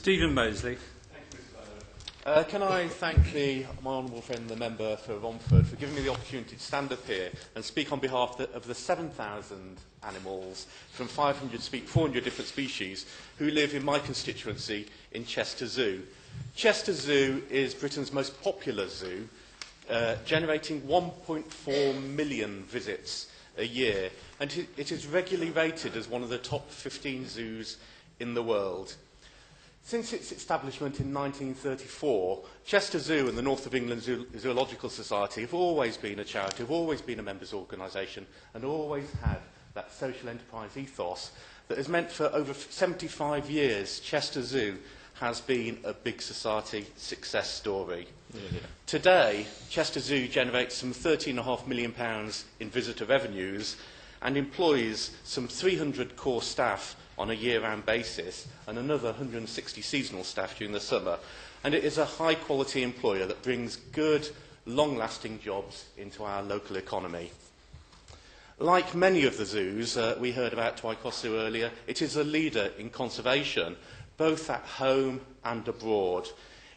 Stephen Mosley. Uh, can I thank the, my honourable friend, the member for Romford, for giving me the opportunity to stand up here and speak on behalf the, of the 7,000 animals from 500, 400 different species who live in my constituency in Chester Zoo. Chester Zoo is Britain's most popular zoo, uh, generating 1.4 million visits a year, and it is regularly rated as one of the top 15 zoos in the world. Since its establishment in 1934, Chester Zoo and the North of England Zoo Zoological Society have always been a charity, have always been a members' organisation, and always had that social enterprise ethos that has meant for over 75 years Chester Zoo has been a big society success story. Yeah, yeah. Today, Chester Zoo generates some £13.5 million in visitor revenues and employs some 300 core staff on a year-round basis and another 160 seasonal staff during the summer. And it is a high-quality employer that brings good, long-lasting jobs into our local economy. Like many of the zoos uh, we heard about Twaikosu earlier, it is a leader in conservation, both at home and abroad.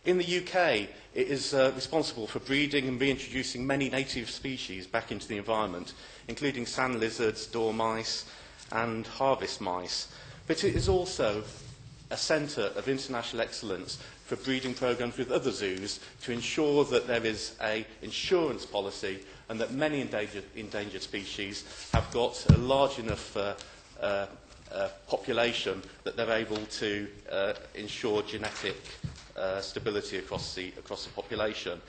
In the UK, it is uh, responsible for breeding and reintroducing many native species back into the environment, including sand lizards, dormice, and harvest mice. But it is also a centre of international excellence for breeding programs with other zoos to ensure that there is an insurance policy and that many endangered, endangered species have got a large enough uh, uh, uh, population that they're able to uh, ensure genetic uh, stability across the, across the population.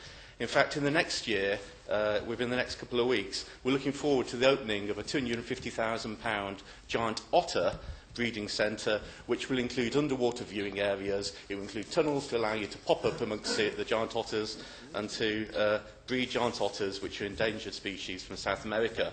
In fact, in the next year, uh, within the next couple of weeks, we're looking forward to the opening of a £250,000 giant otter breeding centre, which will include underwater viewing areas. It will include tunnels to allow you to pop up amongst the, the giant otters and to uh, breed giant otters, which are endangered species from South America.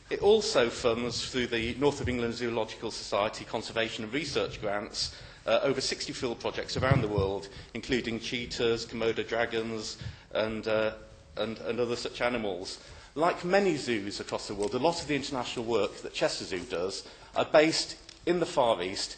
It also funds, through the North of England Zoological Society Conservation and Research Grants, uh, over 60 field projects around the world, including cheetahs, Komodo dragons, and, uh, and, and other such animals. Like many zoos across the world, a lot of the international work that Chester Zoo does are based in the Far East,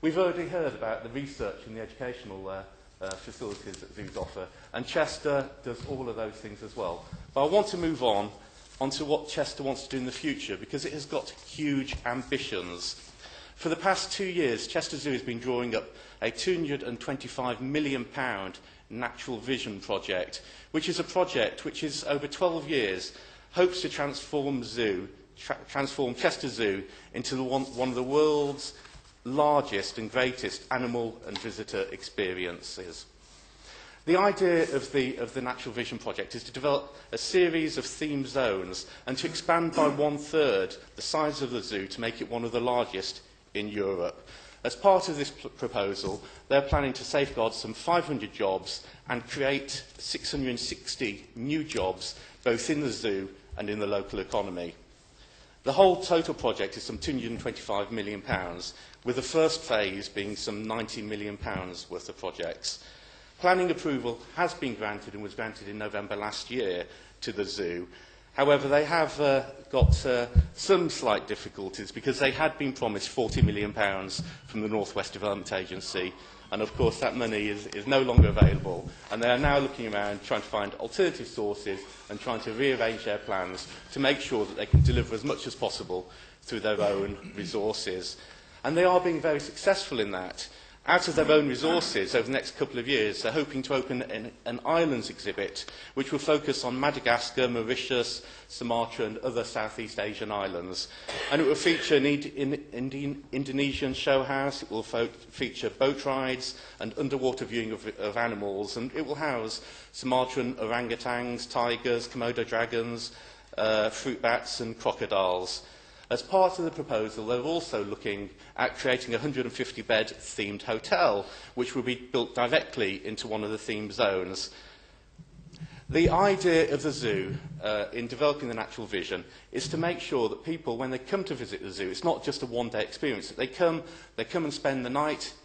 We've already heard about the research and the educational uh, uh, facilities that zoos offer, and Chester does all of those things as well. But I want to move on onto what Chester wants to do in the future because it has got huge ambitions. For the past two years, Chester Zoo has been drawing up a £225 million natural vision project, which is a project which is over 12 years hopes to transform zoo, tra transform Chester Zoo into the one, one of the world's largest and greatest animal and visitor experiences. The idea of the, of the Natural Vision Project is to develop a series of theme zones and to expand by one-third the size of the zoo to make it one of the largest in Europe. As part of this proposal, they're planning to safeguard some 500 jobs and create 660 new jobs, both in the zoo and in the local economy. The whole total project is some £225 million, pounds, with the first phase being some £90 million pounds worth of projects. Planning approval has been granted and was granted in November last year to the zoo, However, they have uh, got uh, some slight difficulties because they had been promised £40 million pounds from the North West Development Agency and of course that money is, is no longer available and they are now looking around trying to find alternative sources and trying to rearrange their plans to make sure that they can deliver as much as possible through their own resources. And they are being very successful in that. Out of their own resources over the next couple of years, they're hoping to open an, an islands exhibit which will focus on Madagascar, Mauritius, Sumatra and other Southeast Asian islands. And it will feature an in, Indi Indonesian show house, it will fo feature boat rides and underwater viewing of, of animals, and it will house Sumatran orangutans, tigers, Komodo dragons, uh, fruit bats and crocodiles. As part of the proposal, they're also looking at creating a 150-bed themed hotel, which will be built directly into one of the theme zones. The idea of the zoo uh, in developing the natural vision is to make sure that people, when they come to visit the zoo, it's not just a one-day experience. They come, they come and spend the night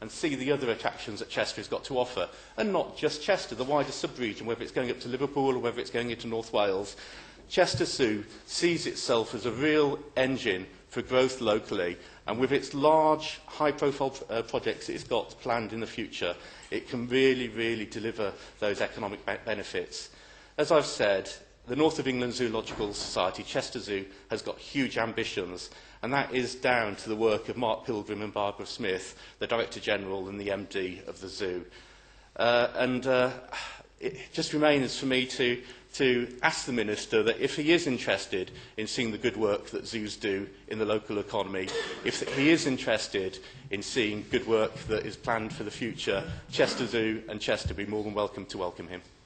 and see the other attractions that Chester has got to offer. And not just Chester, the wider sub-region, whether it's going up to Liverpool or whether it's going into North Wales. Chester Sioux sees itself as a real engine for growth locally, and with its large, high-profile uh, projects it's got planned in the future, it can really, really deliver those economic benefits. As I've said, the North of England Zoological Society, Chester Zoo, has got huge ambitions, and that is down to the work of Mark Pilgrim and Barbara Smith, the Director General and the MD of the zoo. Uh, and uh, it just remains for me to to ask the Minister that if he is interested in seeing the good work that zoos do in the local economy, if he is interested in seeing good work that is planned for the future, Chester Zoo and Chester be more than welcome to welcome him.